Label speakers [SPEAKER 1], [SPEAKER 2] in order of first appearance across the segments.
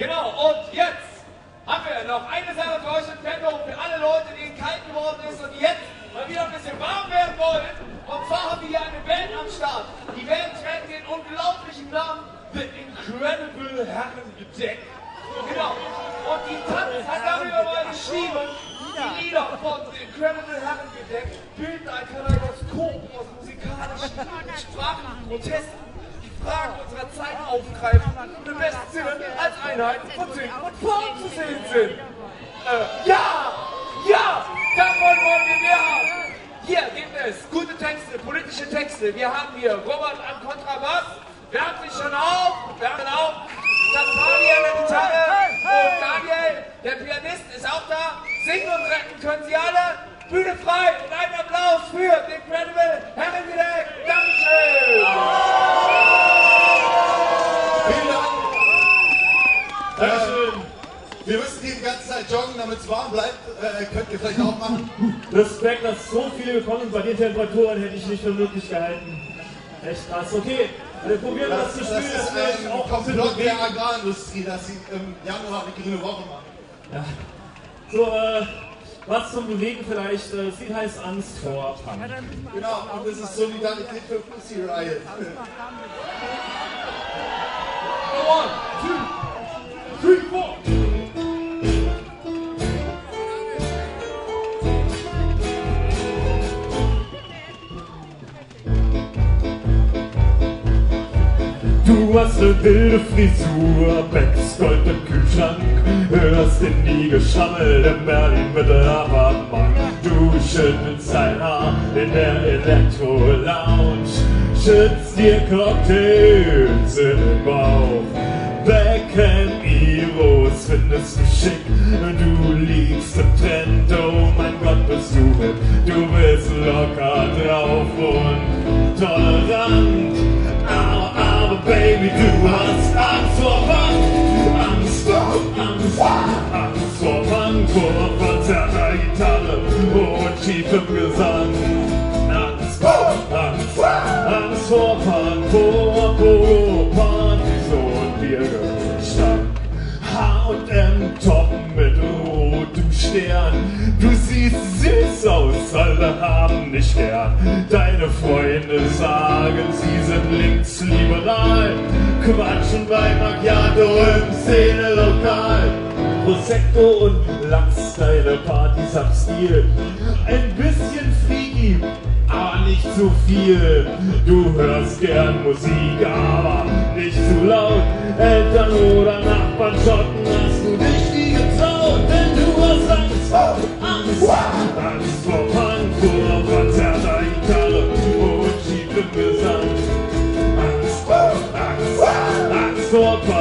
[SPEAKER 1] Genau, und jetzt haben wir noch eine Sache für euch im Petto, für alle Leute, denen kalt geworden ist und jetzt mal wieder ein bisschen warm werden wollen. Und zwar haben wir hier eine Band am Start. Die Band trägt den unglaublichen Namen The Incredible Herrengedeck. Genau. Und die Tanz hat darüber mal geschrieben, die Lieder von The Incredible Herrengedeck bilden ein Kaleidoskop aus musikalischen und sprachlichen Protesten Fragen unserer Zeit aufgreifen und im besten Sinne als Einheit von Sinn und Form zu sehen sind. Äh, ja! Ja! Davon wollen wir mehr haben! Hier gibt es gute Texte, politische Texte. Wir haben hier Robert am Kontrabass, wärmt sich schon auf, wärmt auf. Das an der Gitarre und Daniel, der Pianist, ist auch da. Singen und retten können sie alle. Bühne frei und einen Applaus für den Incredible Herrengedeck. Dankeschön!
[SPEAKER 2] Dankeschön. Wir müssen die ganze Zeit joggen, damit es warm bleibt. Äh, könnt ihr vielleicht auch machen.
[SPEAKER 3] Respekt, dass so viele gekommen sind. Bei den Temperaturen hätte ich nicht für möglich gehalten. Echt krass. Okay, wir probieren das,
[SPEAKER 2] Das,
[SPEAKER 3] zu
[SPEAKER 2] das
[SPEAKER 3] spielen.
[SPEAKER 2] ist
[SPEAKER 3] dass wir
[SPEAKER 2] ein
[SPEAKER 3] auch
[SPEAKER 2] Komplott der. Agrarindustrie, dass sie im Januar eine grüne Woche machen.
[SPEAKER 3] Ja. So, äh, was zum Bewegen vielleicht. Äh, das Lied heißt Angst vor Punk.
[SPEAKER 2] Genau, und das ist Solidarität für Pussy Riot.
[SPEAKER 3] Hast eine wilde Frisur, bäckst Gold im Kühlschrank, hörst in die Geschammel im Berlin-Mitte-Apartment. Du schüttelst dein Haar in der Elektro-Lounge, schützt dir Cocktails den Bauch. Becken Iros findest du schick, du liegst im vor Punk, verzerrter Gitarre und schiefem Gesang. Angst, Angst, Angst vor Punk, vor Pogo, Partys und Biergestank. H&M Top mit rotem Stern. Du siehst süß aus, alle haben dich gern. Deine Freunde sagen, sie sind linksliberal. Quatschen bei Macchiato im Szene-Lokal. Prosecco und Lachs, deine Partys am Stil. Ein bisschen freaky, aber nicht zu viel. Du hörst gern Musik, aber nicht zu laut. Eltern oder Nachbarn schotten, hast du dich nie getraut, denn du hast Angst, Angst, Angst vor Punk, vor verzerrter Gitarre und schiefem Gesang. Angst, Angst, Angst vor Punk,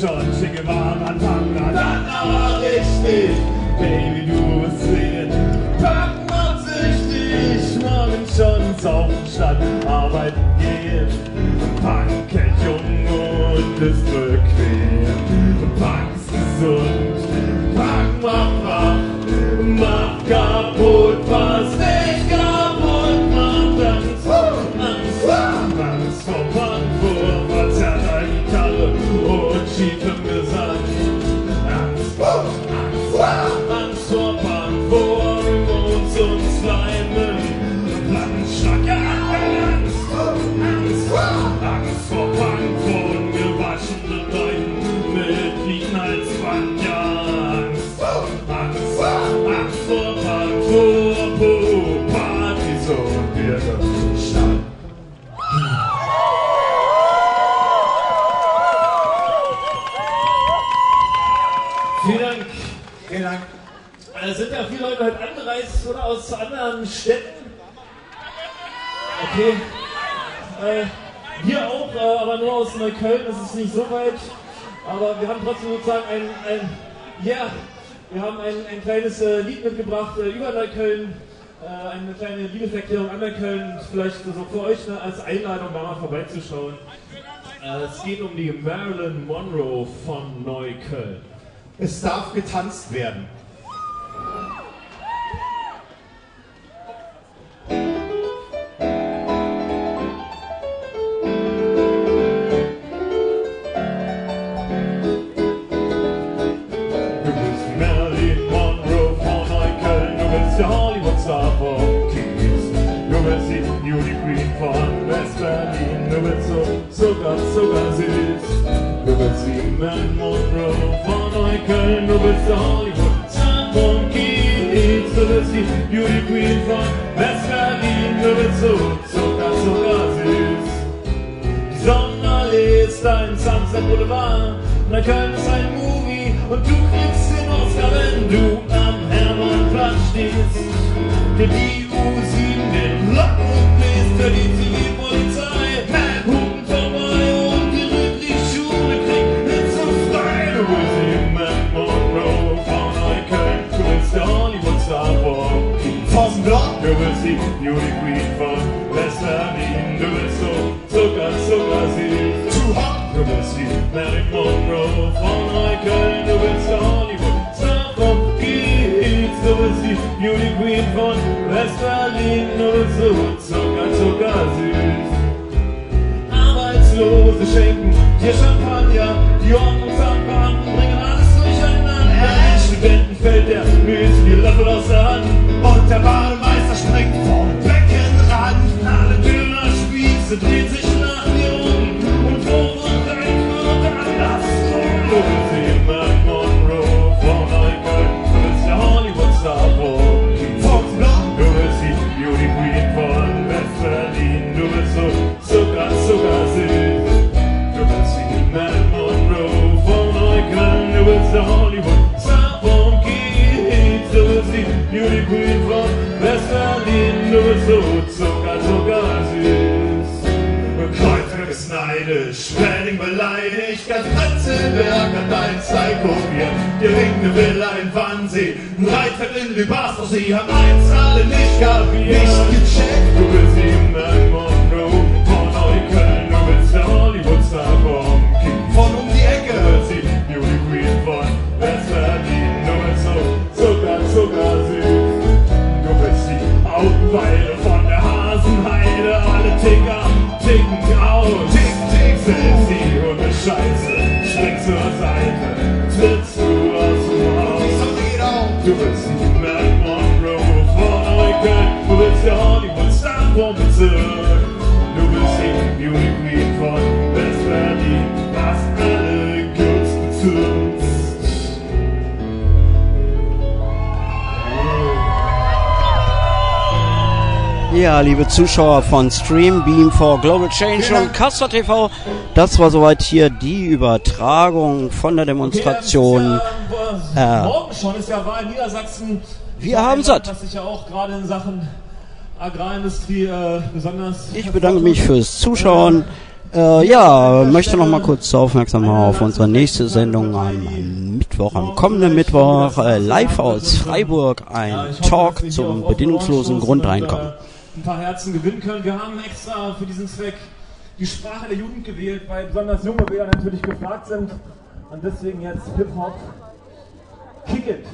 [SPEAKER 3] schon schicke warm an Pamela. Dann aber richtig, Baby, du bist sehen. Packen und süchtig, morgen schon saufen statt arbeiten gehen. Pankett, Junge, und bist Vielen Dank. Es sind ja viele Leute heute angereist oder aus anderen Städten. Okay. Äh, hier auch, äh, aber nur aus Neukölln, das ist nicht so weit. Aber wir haben trotzdem sozusagen ein, ein ja, wir haben ein, ein kleines äh, Lied mitgebracht äh, über Neukölln. Äh, eine kleine Liebeserklärung an Neukölln, vielleicht so für euch ne, als Einladung da mal vorbeizuschauen. Äh, es geht um die Marilyn Monroe von Neukölln.
[SPEAKER 2] Es darf getanzt werden.
[SPEAKER 3] Ist ein Sunset Boulevard. Neukölln ist ein Movie und du kriegst den Oscar, wenn du am Hermannplatz stehst. Der die U7 den Locken bläst, der die Zivilpolizei hupen vorbei und die Rüdlich-Schule kriegt so frei. Du bist die Matt Monroe von Neukölln, du bist der Hollywood-Star
[SPEAKER 2] Vom Block.
[SPEAKER 3] Du bist die Beauty Queen von der
[SPEAKER 2] Bademeister springt vom Beckenrand.
[SPEAKER 3] alle Dönerspieße drehen sich so, so ganz süß.
[SPEAKER 2] Kreuzberg ist neidisch, Spreading beleidigt, ganz Prenzlberg hat dein Style kopiert. Die Ringe Villa in Wannsee, ein Reitfeld in Lübars, doch sie haben eins alle nicht kapiert. Nicht gecheckt.
[SPEAKER 4] Ja, liebe Zuschauer von Stream, Beam for Global Change und Castor TV, das war soweit hier die Übertragung von der Demonstration.
[SPEAKER 3] Okay, ja,
[SPEAKER 4] äh,
[SPEAKER 3] morgen schon ist ja Wahl in Niedersachsen.
[SPEAKER 4] wir haben satt.
[SPEAKER 3] Das sich ja auch gerade in Sachen Agrarindustrie äh, besonders.
[SPEAKER 4] Ich bedanke mich fürs Zuschauen. Äh, ja, möchte noch mal kurz aufmerksam machen auf unsere nächste Sendung am Mittwoch, am kommenden Mittwoch, äh, live aus Freiburg, ein Talk zum bedingungslosen Grundeinkommen.
[SPEAKER 3] Ein paar Herzen gewinnen können. Wir haben extra für diesen Zweck die Sprache der Jugend gewählt, weil besonders junge Wähler natürlich gefragt sind. Und deswegen jetzt Hip-Hop. Kick it!